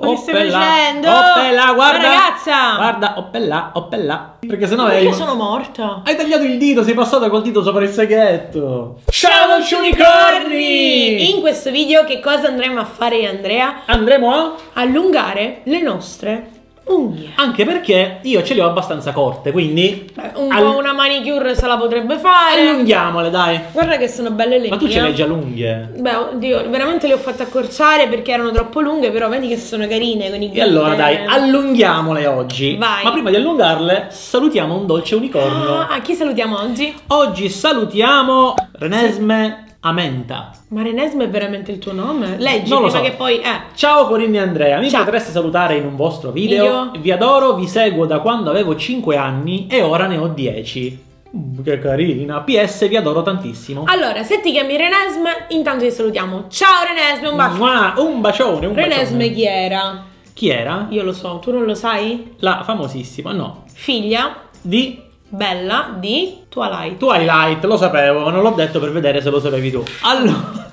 Ma che stai oppella, facendo? Oppella, guarda. Ma ragazza! Guarda, oppella, oppella. Perché sennò hai... io sono morta. Hai tagliato il dito, sei passato col dito sopra il seghetto. Ciao unicorni! In questo video che cosa andremo a fare Andrea? Andremo a... Allungare le nostre unghie. Anche perché io ce le ho abbastanza corte, quindi... Beh, un All- po' una manicure se la potrebbe fare. Allunghiamole, dai. Guarda che sono belle le Ma tu ce le hai già lunghe. Beh, oddio, veramente le ho fatte accorciare perché erano troppo lunghe, però vedi che sono carine con i E allora dai, allunghiamole oggi. Vai. Ma prima di allungarle, salutiamo un dolce unicorno. Ah, chi salutiamo oggi? Oggi salutiamo Renesme Amenta. Ma Renesme è veramente il tuo nome? Leggi Non lo prima so. che poi... Eh, Ciao Corinne e Andrea, mi Ciao. potreste salutare in un vostro video? Io? Vi adoro, vi seguo da quando avevo 5 anni e ora ne ho 10. Mm, che carina. PS, vi adoro tantissimo. Allora, se ti chiami Renesme, intanto ti salutiamo. Ciao Renesme, un bacio. Mua, un bacione, un Renesme bacione. chi era? Chi era? Io lo so, tu non lo sai? La famosissima, no. Figlia Di bella di Twilight. Twilight, lo sapevo, non l'ho detto per vedere se lo sapevi tu. Allora,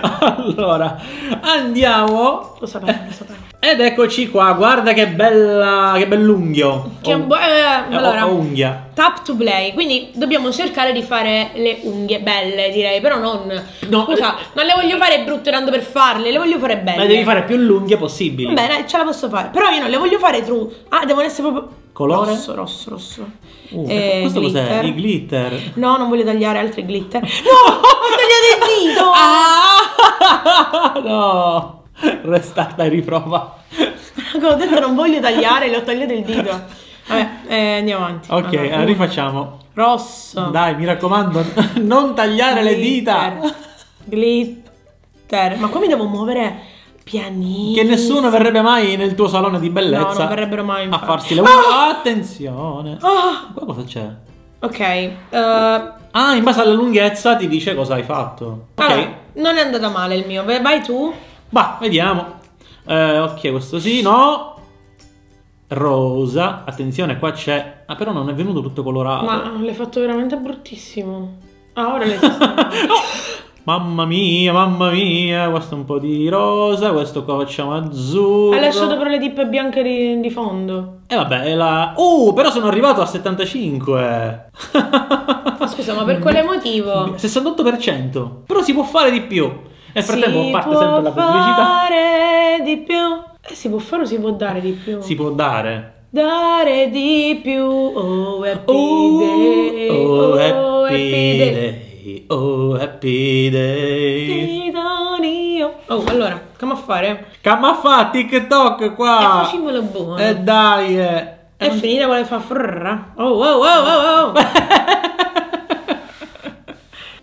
allora andiamo. Lo sapevo, lo sapevo. Ed eccoci qua, guarda che bella, che bell'unghio. Che Ho- bu- eh, eh, allora, unghia. tap to play, quindi dobbiamo cercare di fare le unghie belle, direi, però non... No, Scusa, eh, non le voglio fare brutte tanto per farle, le voglio fare belle. Ma devi fare più lunghe possibili. Bene, ce la posso fare, però io non le voglio fare true. Ah, devono essere proprio... Colore? Rosso, rosso, rosso. Uh, Eh, questo cos'è? glitter. I glitter. No, non voglio tagliare altri glitter. No, ho tagliato il dito! Ah! no! Restart e riprova. Raga, Ho detto non voglio tagliare, le ho tagliato il dito. Vabbè, eh, andiamo avanti. Ok, Allora, uno. rifacciamo. Rosso. Dai, mi raccomando, non tagliare le dita. Glitter. Glitter. Ma qua mi devo muovere pianissimo. Che nessuno verrebbe mai nel tuo salone di bellezza. No, non verrebbero mai, A infatti. farsi le unghie. Attenzione. Ah, Qua cosa c'è? ok. eh, Ah, in base alla lunghezza ti dice cosa hai fatto. Ok. allora, non è andata male il mio. Vai- tu. Va, vediamo. Eh, ok, questo sì, no. Rosa. Attenzione, qua c'è. Ah, però non è venuto tutto colorato. Ma l'hai fatto veramente bruttissimo. Ah, ora l'hai sistemato. Mamma mia, mamma mia. Questo è un po' di rosa. Questo qua facciamo azzurro. Hai lasciato però le tippe bianche di, di fondo. E vabbè, è la. Uh, però sono arrivato a 75. Ma scusa, ma per quale motivo? 68%. Però si può fare di più. Nel frattempo si parte sempre la pubblicità. fare di più. Eh, si può fare o si può dare di più? Si può dare. Dare di più. Oh, happy Oh, day. oh, happy day. day. Oh, happy day. Oh, allora, come a fare? Come fa TikTok E qua? facciamolo buono. E dai, eh. È finita quale fa frrra. Oh, oh, oh, oh, oh.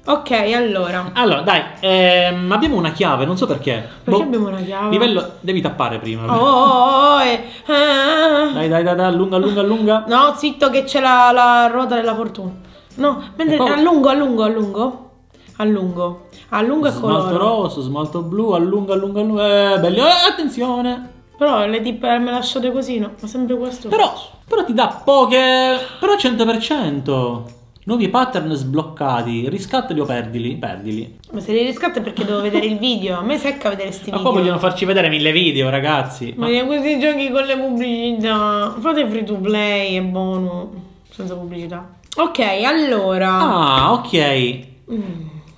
ok, allora. Allora, dai, ehm, abbiamo una chiave, non so perché. Perché Boh, abbiamo una chiave? Livello, devi tappare prima. Oh, oh, oh, eh. Ah. Dai, dai, dai, dai, allunga, allunga, allunga. No, zitto che c'è la, la ruota della fortuna. No, mentre poi- allungo, allungo, allungo. Allungo. Allungo e Smalto coloro. rosso, smalto blu, allunga, allunga, allunga. Eh, bello. Eh, attenzione. Però le tippe me lasciate così, no? Ma sempre questo. Però, però ti dà poche. Però 100%. Nuovi pattern sbloccati. Riscattali o perdili? Perdili. Ma se li riscatto è perché devo vedere il video. A me secca vedere sti Ma video. qua vogliono farci vedere mille video, ragazzi. Ma Ma- questi giochi con le pubblicità. Fate free to play, è buono. Senza pubblicità. Ok, allora. Ah, ok. Mm,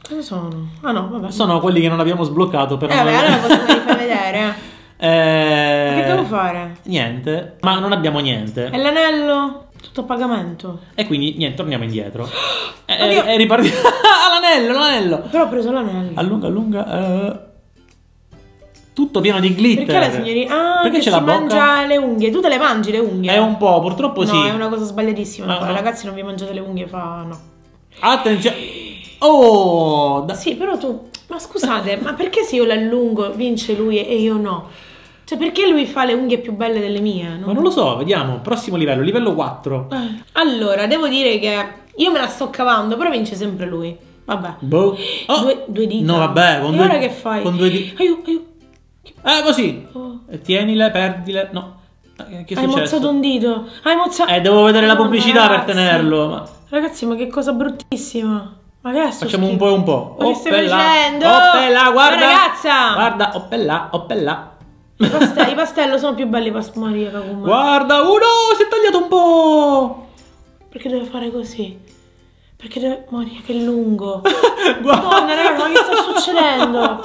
cosa sono? Ah no, vabbè. Sono quelli che non abbiamo sbloccato, però. Eh, vabbè, allora cosa mi fai vedere? Eh, Che devo fare? Niente. Ma non abbiamo niente. E l'anello? Tutto a pagamento. E quindi, niente, torniamo indietro. E, Oddio. e ripartiamo. Ah, l'anello, l'anello. Però ho preso l'anello. Allunga, allunga. eh. Tutto pieno di glitter. Perché la signorina? Ah, Perché che c'è si la bocca? mangia le unghie. Tu te le mangi le unghie? È un po', purtroppo no, sì. è una cosa sbagliatissima. da No, no. Ragazzi, non vi mangiate le unghie, fa no. Attenzione. Oh, da- Sì, però tu. Ma scusate, ma perché se io le allungo vince lui e io no? Cioè, perché lui fa le unghie più belle delle mie? no? Ma non lo so, vediamo. Prossimo livello, livello 4. Eh, Allora, devo dire che io me la sto cavando, però vince sempre lui. Vabbè. Boh. Oh. Due, due dita. No, vabbè, con e due ora che fai? Con due dita. Aiu, aiu. Eh, così. Oh. Tienile, perdile. No. Eh, Che è Hai mozzato un dito. Hai mozzato. Eh, devo vedere la pubblicità per ragazzi. tenerlo. Ma Ragazzi, ma che cosa bruttissima. Ma che facciamo un po' e un po'. Ma che stai facendo? Oppela, guarda. Ma ragazza! Guarda, oppella, oppella. I, i pastello sono più belli per Maria Kaguma. Guarda, uno si è tagliato un po'. Perché deve fare così? Perché deve... Maria, che lungo. Guarda. Madonna, raga, ma che sta succedendo?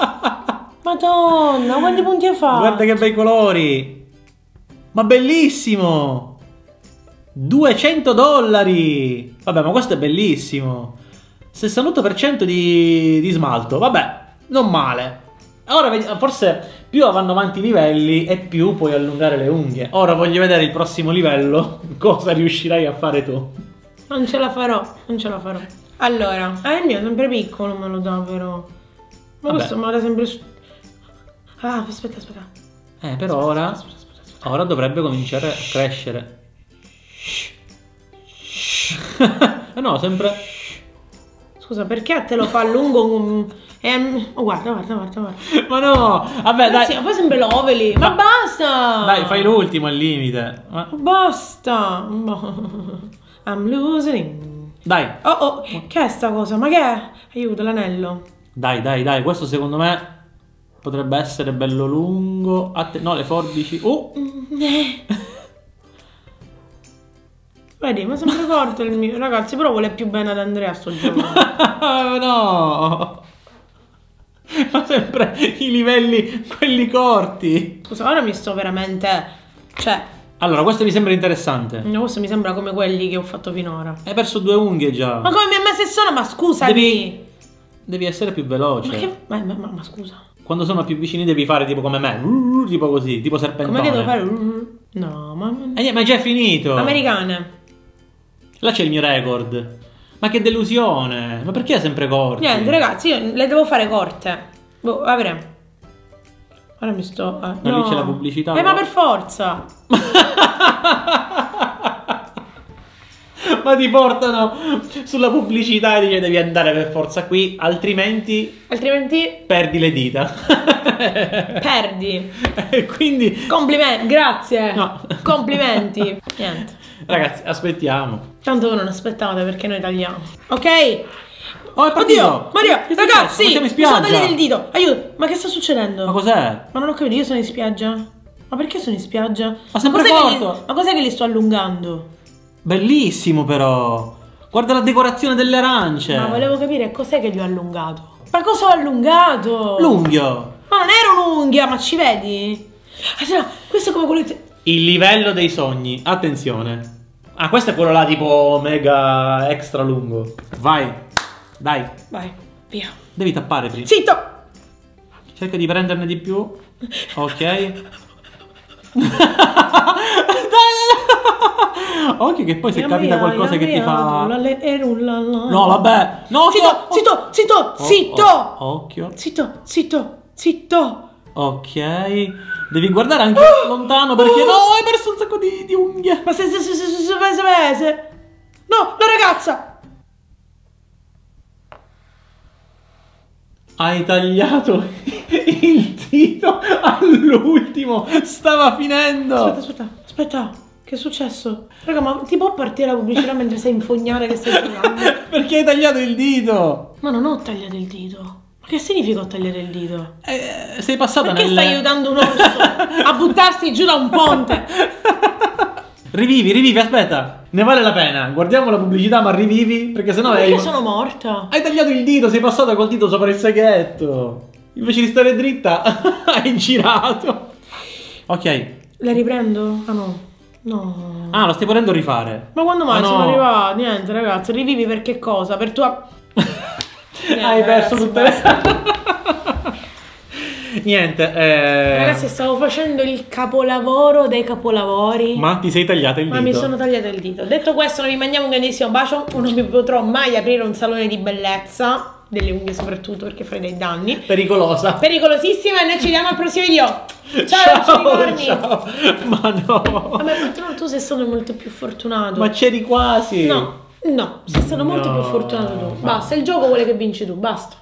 Madonna, quanti punti hai fatto? Guarda che bei colori. Ma bellissimo. 200 dollari. Vabbè, ma questo è bellissimo. 68% di, di smalto. Vabbè, non male. Ora forse più vanno avanti i livelli e più puoi allungare le unghie. Ora voglio vedere il prossimo livello. Cosa riuscirai a fare tu? Non ce la farò, non ce la farò. Allora, eh, il mio è sempre piccolo, me lo dà però. Ma Vabbè. questo me lo dà sempre... su- Ah, aspetta, aspetta. Eh, per ora. Aspetta, aspetta, aspetta. Ora dovrebbe cominciare a crescere. Eh no, sempre. Scusa, perché a te lo fa a lungo? um, ehm, oh, guarda, guarda, guarda, guarda. Ma no! Vabbè, dai. ma poi sempre l'oveli. Ma, Ma- basta! Dai, fai l'ultimo al limite. Ma- Basta! I'm losing. Dai, Oh, oh, che è sta cosa? Ma che è? Aiuto, l'anello. dai, dai, dai. Questo secondo me potrebbe essere bello lungo. Atte- no, le forbici. Oh! Vedi, ma sempre corto il mio. Ragazzi, però vuole più bene ad Andrea sto gioco. no! Ma sempre i livelli, quelli corti. Scusa, ora mi sto veramente... Cioè, Allora, questo mi sembra interessante. questo mi sembra come quelli che ho fatto finora. Hai perso due unghie già. Ma come mi ha messo sono? Ma scusa, Devi- Devi essere più veloce. Ma che... Ma, ma- ma- ma scusa. Quando sono più vicini devi fare tipo come me. Uh, Tipo così, tipo serpentone. Come che devo fare? No, ma... Eh, ma è già finito. Americane. Là c'è il mio record. Ma che delusione. Ma perché è sempre corti? Niente, ragazzi, io le devo fare corte. Boh, avremo. Ora mi sto... eh, Ma lì c'è la pubblicità, Eh, ma no? per forza. Ma ti portano sulla pubblicità e dice devi andare per forza qui, altrimenti Altrimenti perdi le dita. perdi. E Quindi, Complimenti, grazie. No. Complimenti. Niente. ragazzi, aspettiamo. Tanto voi non aspettate perché noi tagliamo. Ok? Oh, è partito. Oddio, Maria, Che ragazzi? Ma in mi sono tagliato il dito. Aiuto, ma che sta succedendo? Ma cos'è? Ma non ho capito, io sono in spiaggia. Ma perché sono in spiaggia? Ma sempre cos'è che li- corto. ma cos'è che li sto allungando? Bellissimo però. Guarda la decorazione delle arance. Ma volevo capire cos'è che gli ho allungato. Ma cosa ho allungato? L'unghio. Ma non era un'unghia, ma ci vedi? Ah, sì, no, questo è come quello che... Il livello dei sogni. Attenzione. Ah, questo è quello là tipo mega extra lungo. Vai. Dai. Vai, via. Devi tappare prima. Zitto! Cerca di prenderne di più. Ok. dai, dai, dai. Occhio che poi se capita qualcosa che ti fa... No, vabbè. No, Zitto, zitto, zitto, Oh, zitto! oh, occhio. Zitto, zitto, zitto! Ok. Devi guardare anche lontano perché no, hai perso un sacco di, di unghie. Ma se, se, se, se, se, se, se, se. No, la ragazza! Hai tagliato il dito all'ultimo. Stava finendo. Aspetta, aspetta, aspetta. Che è successo? Raga, ma ti può partire la pubblicità mentre sei infognare che stai giocando? Perché hai tagliato il dito? Ma non ho tagliato il dito. Ma che significa ho tagliato il dito? Eh, sei passata Perché nel... stai aiutando un orso a buttarsi giù da un ponte? Rivivi, rivivi, aspetta. Ne vale la pena. Guardiamo la pubblicità, ma rivivi. Perché sennò hai... Perché sono morta? Hai tagliato il dito, sei passata col dito sopra il seghetto. Invece di stare dritta, hai girato. Ok. Le riprendo? Ah no. No. Ah, lo stai potendo rifare. Ma quando mai Ah, no. sono arrivati? Niente, ragazzi, rivivi per che cosa? Per tua... Niente, hai perso tutte le... Niente, eh... Ragazzi, stavo facendo il capolavoro dei capolavori. Ma ti sei tagliato il Ma dito. mi sono tagliato il dito. Detto questo, non vi mandiamo un grandissimo bacio. Non mi potrò mai aprire un salone di bellezza. Delle unghie soprattutto perché farei dei danni. Pericolosa. Pericolosissima e noi ci vediamo al prossimo video. Ciao, ciao, ciao. Ma no. Vabbè, ma tu, tu sei stato molto più fortunato. Ma c'eri quasi. No, no, sei stato molto No, più fortunato tu. ma- Basta, il gioco vuole che vinci tu, basta.